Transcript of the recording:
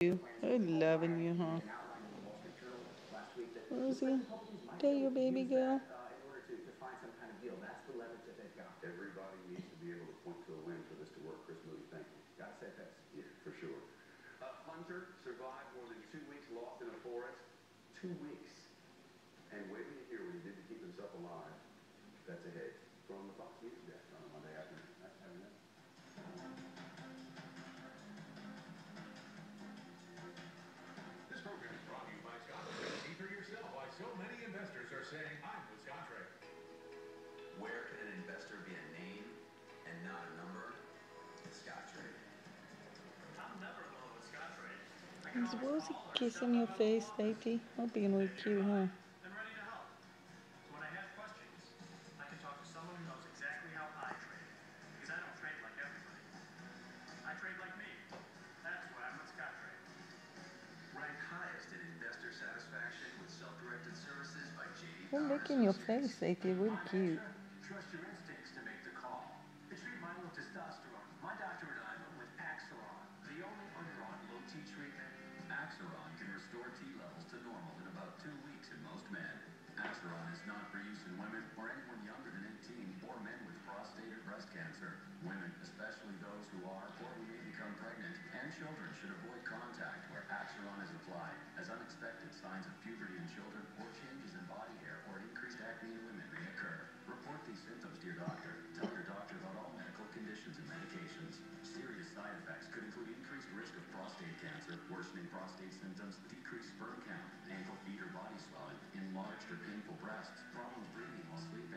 you. They're loving you, huh? Rosie, tell your baby girl. Everybody needs to be able to point to a win for this to work. Chris Moody, thank you. Gotta say that. Yeah, for sure. Uh, a hunter survived more than two weeks lost in a forest. Two weeks. And wait till you hear what he did to keep himself I'm with Scottrade. Ranked highest in investor satisfaction with self-directed services by JD You're Power licking your Associates. face, Stacey. Really cute. Sure. T levels to normal in about two weeks in most men. Axiron is not for use in women or anyone younger than 18 or men with prostate or breast cancer. Women, especially those who are or may become pregnant, and children should avoid contact. prostate symptoms, decreased sperm count, ankle feet or body swelling, enlarged or painful breasts, problems breathing while sleeping.